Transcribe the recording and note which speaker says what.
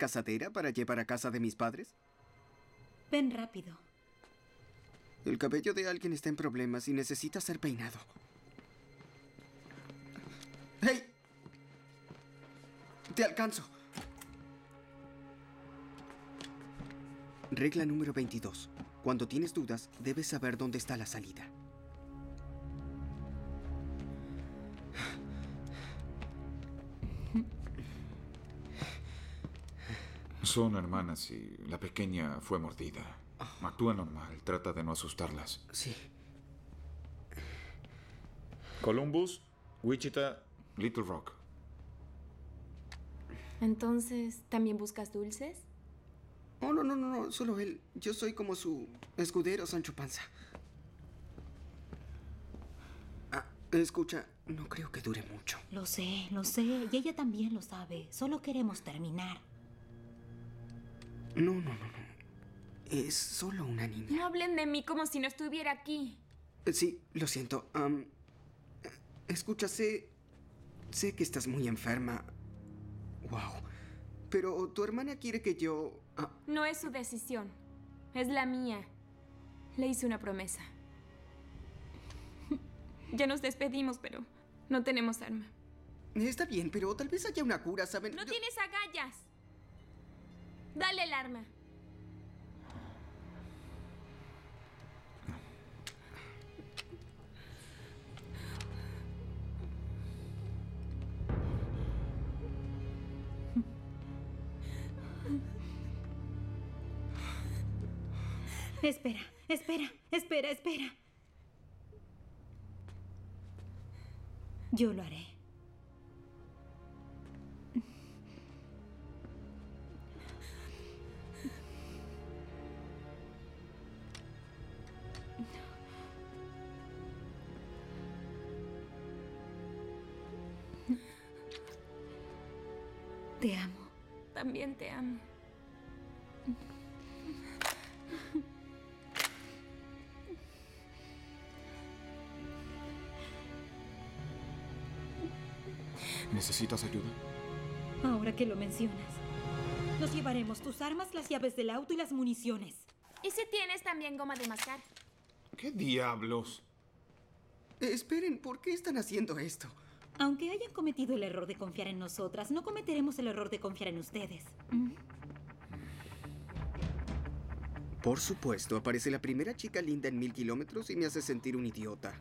Speaker 1: cazadera para llevar a casa de mis padres?
Speaker 2: Ven rápido.
Speaker 1: El cabello de alguien está en problemas y necesita ser peinado. ¡Hey! Te alcanzo. Regla número 22. Cuando tienes dudas, debes saber dónde está la salida.
Speaker 3: Son hermanas y la pequeña fue mordida. Actúa normal, trata de no asustarlas.
Speaker 1: Sí.
Speaker 3: Columbus, Wichita, Little Rock.
Speaker 4: Entonces, ¿también buscas dulces?
Speaker 1: Oh, no, no, no, no, solo él. Yo soy como su escudero Sancho Panza. Ah, escucha, no creo que dure mucho.
Speaker 2: Lo sé, lo sé. Y ella también lo sabe. Solo queremos terminar.
Speaker 1: No, no, no, no. Es solo una niña.
Speaker 4: No hablen de mí como si no estuviera aquí.
Speaker 1: Sí, lo siento. Am, escucha, sé. Sé que estás muy enferma. Wow. Pero tu hermana quiere que yo. ah,
Speaker 4: No es su decisión. Es la mía. Le hice una promesa. Ya nos despedimos, pero no tenemos arma.
Speaker 1: está bien, pero tal vez haya una cura, ¿saben?
Speaker 4: No
Speaker 1: Yo-
Speaker 4: tienes agallas. Dale el arma.
Speaker 2: Espera, espera, espera, espera. Yo lo haré. Te amo.
Speaker 4: También te amo.
Speaker 3: ¿Necesitas ayuda?
Speaker 2: Ahora que lo mencionas. Nos llevaremos tus armas, las llaves del auto y las municiones.
Speaker 4: ¿Y si tienes también goma de mascar?
Speaker 3: ¿Qué diablos?
Speaker 1: Eh, Esperen, ¿por qué están haciendo esto?
Speaker 2: Aunque hayan cometido el error de confiar en nosotras, no cometeremos el error de confiar en ustedes.
Speaker 1: Por supuesto, aparece la primera chica linda en mil kilómetros y me hace sentir un idiota.